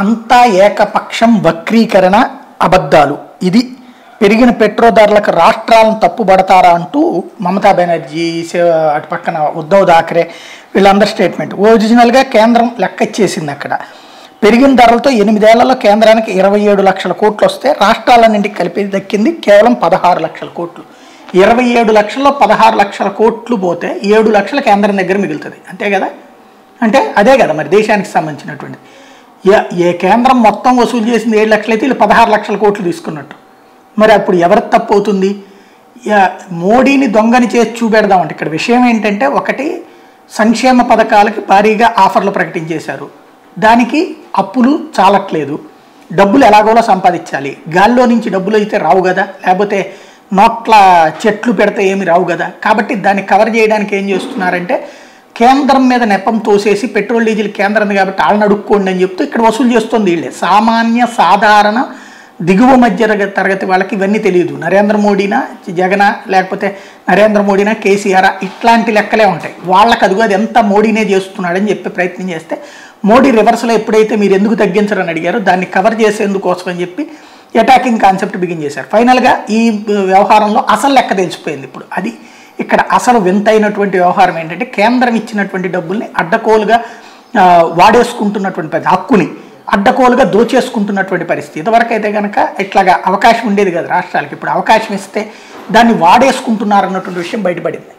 అంతా ఏకపక్షం వక్రీకరణ అబద్ధాలు. ఇది పెరిగిన పెట్రో ధరలకు రాష్ట్రాలను తప్పుబడతారా అంటూ మమతా బెనర్జీ అటు పక్కన ఉద్ధవ్ థాకరే వీళ్ళందరి స్టేట్మెంట్. ఒరిజినల్గా కేంద్రం లెక్క ఇచ్చేసింది అక్కడ. పెరిగిన ధరలతో ఎనిమిదేళ్ళలో కేంద్రానికి ఇరవై ఏడు లక్షల కోట్లు వస్తే రాష్ట్రాలన్నింటికి కలిపి దక్కింది కేవలం పదహారు లక్షల కోట్లు. ఇరవై ఏడు లక్షల్లో పదహారు లక్షల కోట్లు పోతే ఏడు లక్షల కేంద్రం దగ్గర మిగులుతుంది. అంతే కదా? అంటే అదే కదా మరి దేశానికి సంబంధించినటువంటి ఏ- ఏ కేంద్రం మొత్తం వసూలు చేసింది ఏడు లక్షలైతే వీళ్ళు పదహారు లక్షల కోట్లు తీసుకున్నట్టు. మరి అప్పుడు ఎవరి తప్పు అవుతుంది? యా- మోడీని దొంగని చేసి చూపెడదామంటే ఇక్కడ విషయం ఏంటంటే ఒకటి సంక్షేమ పథకాలకి భారీగా ఆఫర్లు ప్రకటించేశారు. దానికి అప్పులు చాలట్లేదు. డబ్బులు ఎలాగోలా సంపాదించాలి. గాల్లో నుంచి డబ్బులు అయితే రావు కదా. లేకపోతే నోట్ల చెట్లు పెడితే ఏమి రావు కదా. కాబట్టి దాన్ని కవర్ చేయడానికి ఏం చేస్తున్నారంటే కేంద్రం మీద నెపం తోసేసి పెట్రోల్ డీజిల్ కేంద్రం కాబట్టి వాళ్ళని అడుక్కోండి అని చెప్తూ ఇక్కడ వసూలు చేస్తుంది వీళ్ళే. సామాన్య సాధారణ దిగువ మధ్య తరగతి వాళ్ళకి ఇవన్నీ తెలియదు. నరేంద్ర మోడీనా జగన లేకపోతే నరేంద్ర మోడీనా కేసీఆర్ ఇట్లాంటి లెక్కలే ఉంటాయి. వాళ్ళకి అదిగో అది ఎంత మోడీనే చేస్తున్నాడని చెప్పే ప్రయత్నం చేస్తే మోడీ రివర్స్లో ఎప్పుడైతే మీరు ఎందుకు తగ్గించరని అడిగారో దాన్ని కవర్ చేసేందుకోసం అని చెప్పి అటాకింగ్ కాన్సెప్ట్ బిగిన్ చేశారు. ఫైనల్గా ఈ వ్యవహారంలో అసలు లెక్క తెలిసిపోయింది ఇప్పుడు. అది ఇక్కడ అసలు వింతైనటువంటి వ్యవహారం ఏంటంటే కేంద్రం ఇచ్చినటువంటి డబ్బుల్ని అడ్డకోలుగా వాడేసుకుంటున్నటువంటి పరిస్థితి హక్కుని అడ్డకోలుగా దోచేసుకుంటున్నటువంటి పరిస్థితి. ఇదివరకు అయితే కనుక ఇట్లాగా అవకాశం ఉండేది కదా రాష్ట్రాలకి. ఇప్పుడు అవకాశం ఇస్తే దాన్ని వాడేసుకుంటున్నారు అన్నటువంటి విషయం బయటపడింది.